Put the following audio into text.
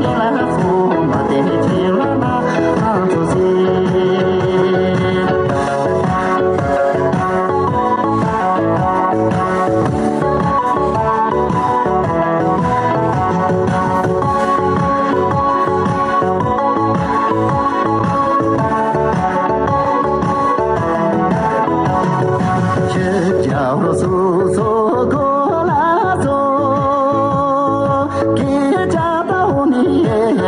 你来了。